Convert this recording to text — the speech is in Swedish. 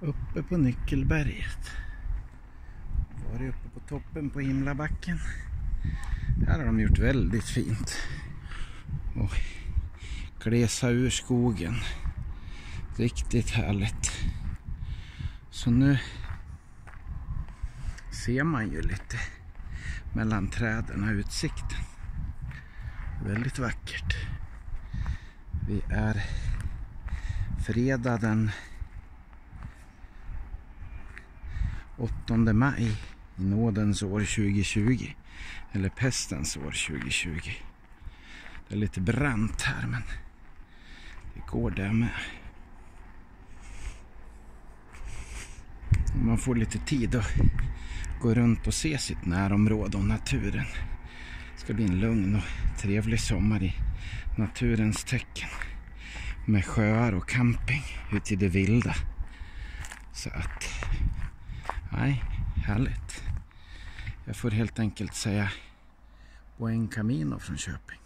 uppe på Nyckelberget. Varit uppe på toppen på Himlabacken. Här har de gjort väldigt fint. Och glesa ur skogen. Riktigt härligt. Så nu ser man ju lite mellan träden och utsikten. Väldigt vackert. Vi är fredag den 8 maj i nådens år 2020. Eller pestens år 2020. Det är lite brant här men det går det med. Man får lite tid att gå runt och se sitt närområde och naturen. Det ska bli en lugn och trevlig sommar i naturens tecken. Med sjöar och camping ute i det vilda. Så att, nej, härligt. Jag får helt enkelt säga Buen Camino från Köping.